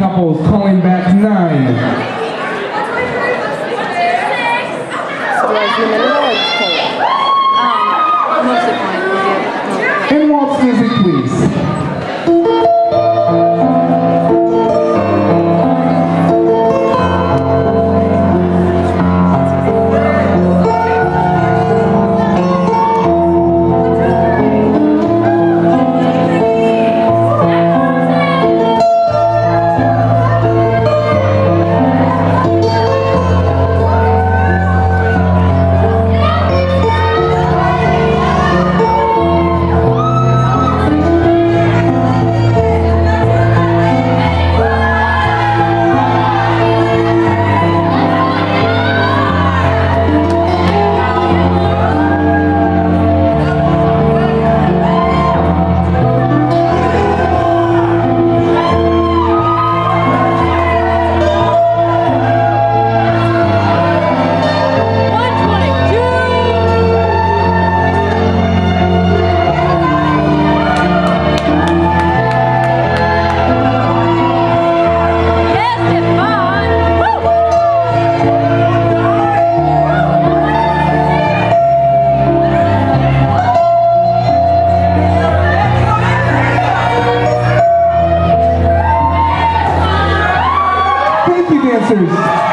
Couples calling back nine. feliz.